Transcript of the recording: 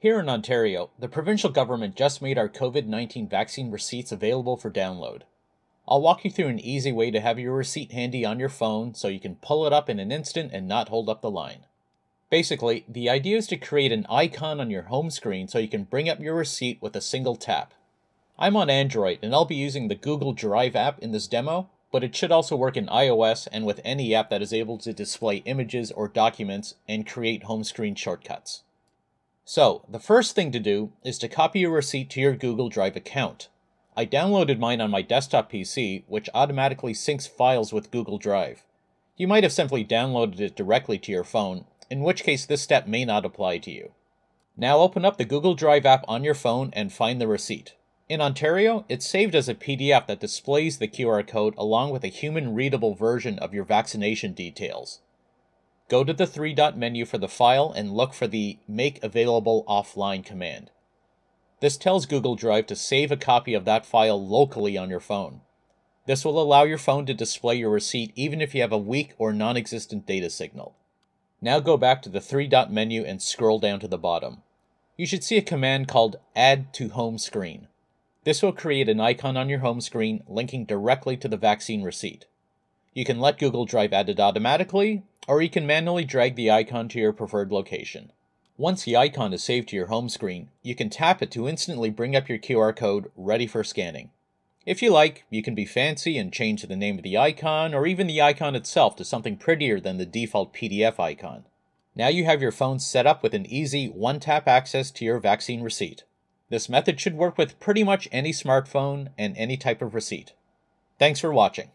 Here in Ontario, the provincial government just made our COVID 19 vaccine receipts available for download. I'll walk you through an easy way to have your receipt handy on your phone so you can pull it up in an instant and not hold up the line. Basically, the idea is to create an icon on your home screen so you can bring up your receipt with a single tap. I'm on Android and I'll be using the Google Drive app in this demo, but it should also work in iOS and with any app that is able to display images or documents and create home screen shortcuts. So, the first thing to do is to copy your receipt to your Google Drive account. I downloaded mine on my desktop PC, which automatically syncs files with Google Drive. You might have simply downloaded it directly to your phone, in which case this step may not apply to you. Now open up the Google Drive app on your phone and find the receipt. In Ontario, it's saved as a PDF that displays the QR code along with a human readable version of your vaccination details. Go to the three dot menu for the file and look for the Make Available Offline command. This tells Google Drive to save a copy of that file locally on your phone. This will allow your phone to display your receipt even if you have a weak or non existent data signal. Now go back to the three dot menu and scroll down to the bottom. You should see a command called Add to Home Screen. This will create an icon on your home screen linking directly to the vaccine receipt. You can let Google Drive add it automatically, or you can manually drag the icon to your preferred location. Once the icon is saved to your home screen, you can tap it to instantly bring up your QR code ready for scanning. If you like, you can be fancy and change the name of the icon or even the icon itself to something prettier than the default PDF icon. Now you have your phone set up with an easy one tap access to your vaccine receipt. This method should work with pretty much any smartphone and any type of receipt. Thanks for watching.